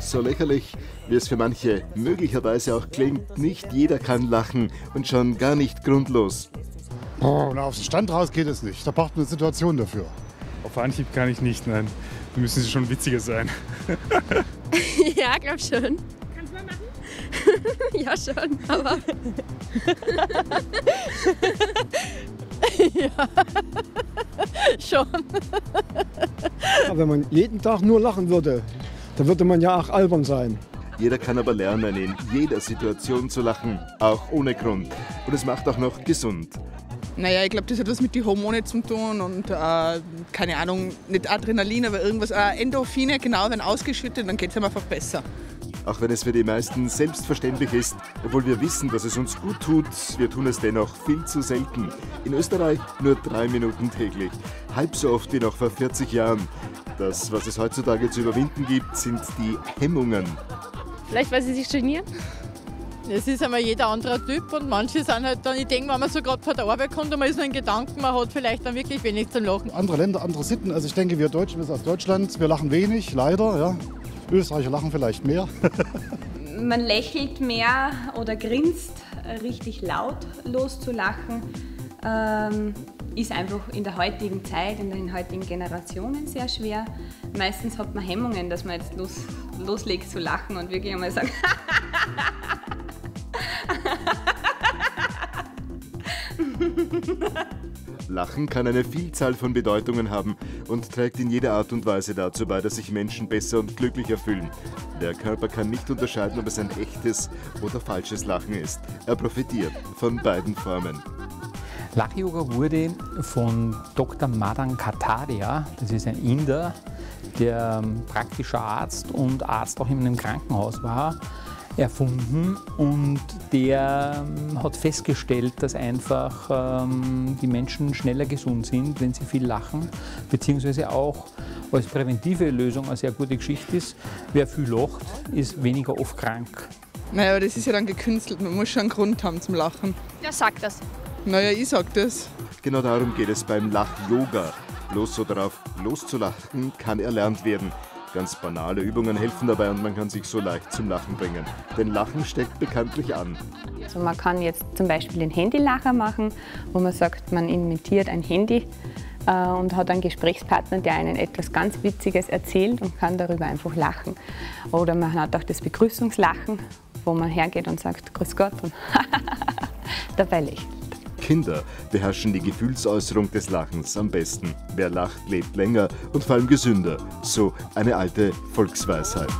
So lächerlich, wie es für manche möglicherweise auch klingt, nicht jeder kann lachen und schon gar nicht grundlos. Oh, na, auf den Stand raus geht es nicht. Da braucht man eine Situation dafür. Auf Anhieb kann ich nicht, nein. Da müssen sie schon witziger sein. ja, glaub schon. Kannst du mal machen? ja, schon, aber. ja, schon. Aber wenn man jeden Tag nur lachen würde, dann würde man ja auch albern sein. Jeder kann aber lernen, in jeder Situation zu lachen, auch ohne Grund. Und es macht auch noch gesund. Naja, ich glaube, das hat was mit den Hormonen zu tun und äh, keine Ahnung, nicht Adrenalin, aber irgendwas, äh, Endorphine, genau, wenn ausgeschüttet, dann geht es einem einfach besser. Auch wenn es für die meisten selbstverständlich ist, obwohl wir wissen, dass es uns gut tut, wir tun es dennoch viel zu selten. In Österreich nur drei Minuten täglich. Halb so oft wie noch vor 40 Jahren. Das, was es heutzutage zu überwinden gibt, sind die Hemmungen. Vielleicht, weil sie sich genieren? Es ist einmal jeder andere Typ und manche sind halt dann, ich denke, wenn man so gerade vor der Arbeit kommt und man ist nur in Gedanken, man hat vielleicht dann wirklich wenig zum Lachen. Andere Länder, andere Sitten. Also ich denke, wir Deutschen, wir sind aus Deutschland, wir lachen wenig, leider. Ja. Österreicher lachen vielleicht mehr. man lächelt mehr oder grinst richtig laut loszulachen. Ähm, ist einfach in der heutigen Zeit, in den heutigen Generationen sehr schwer. Meistens hat man Hemmungen, dass man jetzt los, loslegt zu lachen und wirklich einmal sagt, Lachen kann eine Vielzahl von Bedeutungen haben und trägt in jeder Art und Weise dazu bei, dass sich Menschen besser und glücklicher fühlen. Der Körper kann nicht unterscheiden, ob es ein echtes oder falsches Lachen ist. Er profitiert von beiden Formen. Lach-Yoga wurde von Dr. Madan Kataria, das ist ein Inder, der praktischer Arzt und Arzt auch in einem Krankenhaus war, erfunden und der ähm, hat festgestellt, dass einfach ähm, die Menschen schneller gesund sind, wenn sie viel lachen, beziehungsweise auch als präventive Lösung eine sehr gute Geschichte ist. Wer viel lacht, ist weniger oft krank. Naja, aber das ist ja dann gekünstelt, man muss schon einen Grund haben zum Lachen. Wer sagt das? Naja, ich sag das. Genau darum geht es beim Lach-Yoga. Bloß so darauf loszulachen kann erlernt werden. Ganz banale Übungen helfen dabei und man kann sich so leicht zum Lachen bringen. Denn Lachen steckt bekanntlich an. Also man kann jetzt zum Beispiel den Handylacher machen, wo man sagt, man imitiert ein Handy äh, und hat einen Gesprächspartner, der einen etwas ganz Witziges erzählt und kann darüber einfach lachen. Oder man hat auch das Begrüßungslachen, wo man hergeht und sagt Grüß Gott und dabei lächelt. Kinder beherrschen die Gefühlsäußerung des Lachens am besten. Wer lacht, lebt länger und vor allem gesünder. So eine alte Volksweisheit.